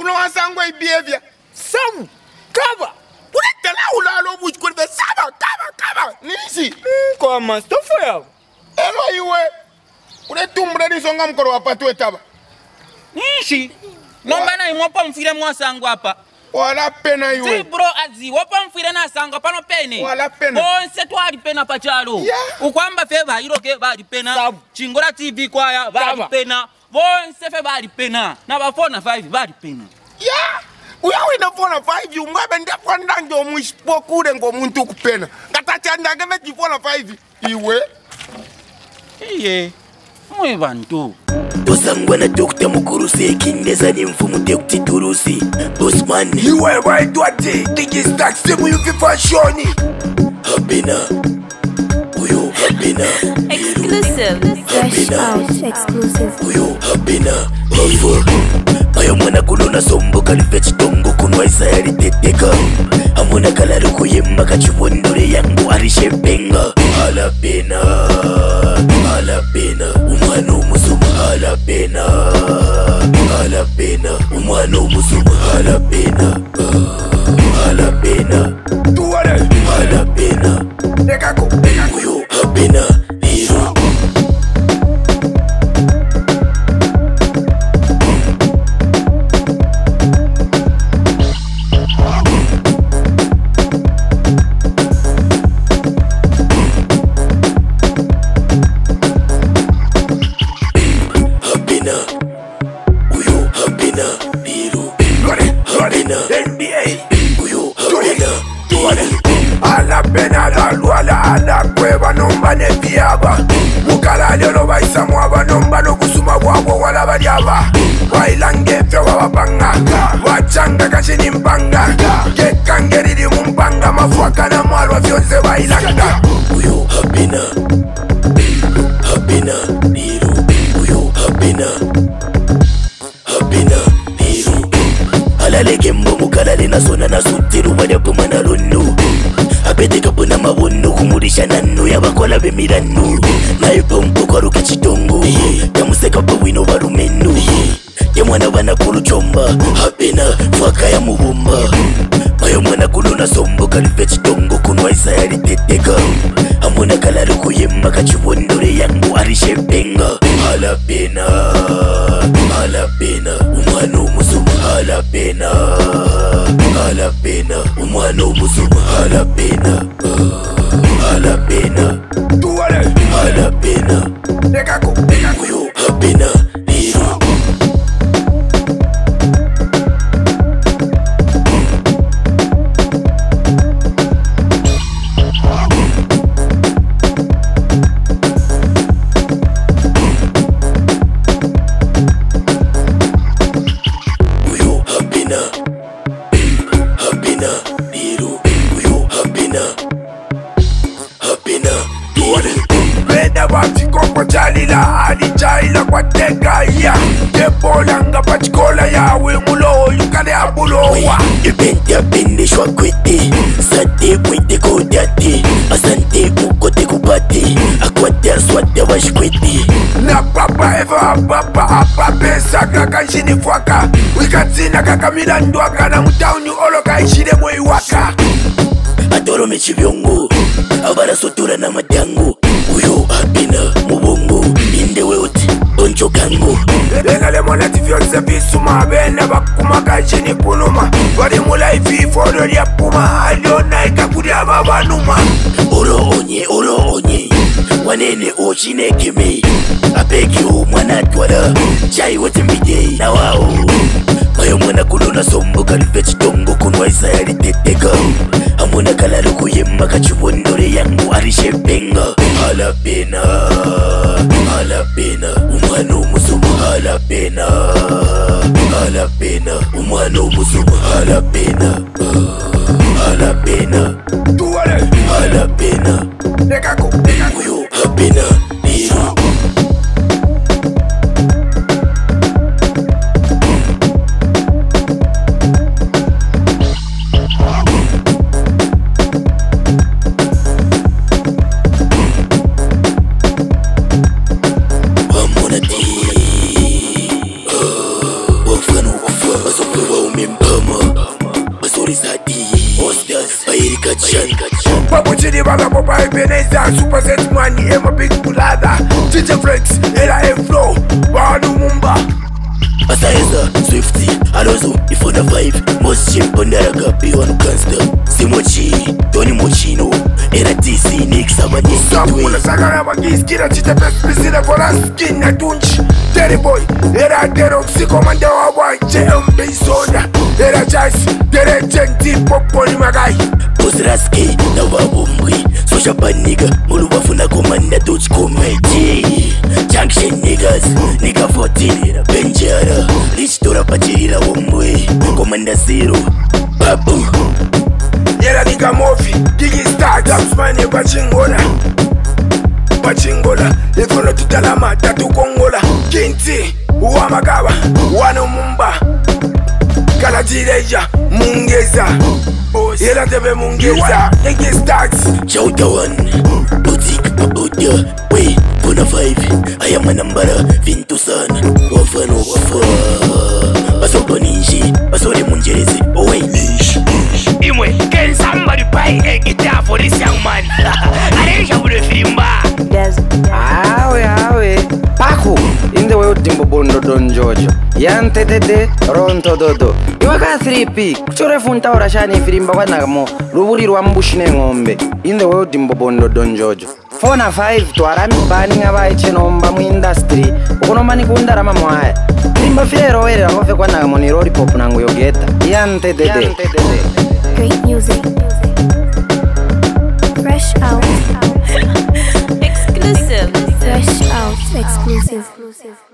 kunowasangwa ibievia samu kava kunedelahula lobuchikonive sava kava kava nisi kwa mastofo yavo elo iwe kunetumbulanisonga mukoro wapati wetava nishi nombana imwe pamufira mwasangwa apa wala pena iwe bro azi wopa mfwira na sanga pano pene wala pena onse to ali pena pachalo yeah. ukwamba fe vairoke vali pena chingora tv kwaya vali pena vonse fe valipena na vafona 5 valipena yeah uyawina fona 5 umwebe ndapwandange omwispo kule ngomuntu ukupena ngatachandange vecifona 5 iwe iye mwe vantu tosangwana dokta mukurusi kindeza ni mfumu tekutiturusi bosman iwe waitwati tikistaksi muyuki fashoni hapina uyu hapina uyo hapena mavo ayo mwana kulona sombo kalipe chitongo kunwaisa yaliteteka amona kalari kuyemba kachivondore yangu arishepenga alapena alapena umwana umusuma alapena alapena umwana umusuma alapena alapena uh, ngalyaba wailangefewa wabanga wachanga kachini mbanga gekangeriri mumbanga mafuaka na mwalwa vyonze wailanga uyo habina habina niru uyo habina habina niru alaleke mbomu kalale na sona na sutiru wadapuma na lundu petekapona mavonu kumulisha nanu yavakola vemilanu naipompokwaruka chitongo yeah ndakabawino varumenu yemwana vanakulu chomba hapena faka ya muhumba mayo mwana kunona sombo kalipe chitongo kunwa isayaliteteka hamona kalari kuyemba kachivondore yangu arishepenga halapena halapena umwana umusuma halapena halapena umwana umusuma halapena hala ndila anijaila kwatengaya ngebola ngapachikola yawe muloyu kale abulowa ipindiapindishwa kwiti sadikwiti kudyati asandikukoti kupati akwatiaswati vaxikwiti na papa eva apapa apapesaka kanxinifwaka wikatsina kaka milandwaka na mutawuni oloka ixile mweiwaka atoromechivyongu avarasotura na matyangu uyo apina muvongu the world onjo kango ena le mona ti vyo ze bisu ma bene ba kuma ka jini kuluma bari mu life e fo ro ya puma alio na e ka kuria ba banuma oro onye oro onye wanene o jine kimi apeki o mwana twala chai wote mbije na wao mayo mwana kulona sombo kan pech tongo kunwa isayari teteka amuna kalaru kuyemba kachubondore yangu arishe benga halabena Halabena pena, umwana hala pena, harapena bina uyu pena. pamuchiri vanapo paipeneza supeset mwani emabig bulatha titeflex era eflo vanu mumba asaenza swift anozo i45 mosi ponaraga b1 kanste simochi toni mochino era dc nisamanisakanavakiskira chitapesbisire koraskin natunch teriboy era deroxi komande wavo jmb Energize Dere jeng di popon yon magay Pouse raske nan wawon mwi Sou japan nige Moun wafou nan kouman nan douj koumen Ti Junction niggas Nigga 40 Benjar Rich dora pa jirira wawon mwi Kouman nan zero Babu Yera nigga mofi Gigi star Daps man yon bachingola Bachingola Yon kono tutalama Tatu kongola Kinti Uwa magawa Wano mumba Uwa magawa kala direja mungeza yela debe mungeza thank you stax chow the one putik putya we gonna five i am a number vintu san ofano ofa aso paninji aso le mungeze oh wait imwe can somebody buy a guitar yantetete rontododo iwakasiripi kuchorefuntaura shani firimba kwanamo ruvurirwa mbushi nengombe inthe world mbobondodo njojo 4na5 twara mibani ngavaichenomba muindastry ukunomani kuundarama mwaya firimba fiyairoverera hofe kwanamo nirolipop nangu yogeta yantetete Exclusive. Fresh out. Exclusive. Exclusive.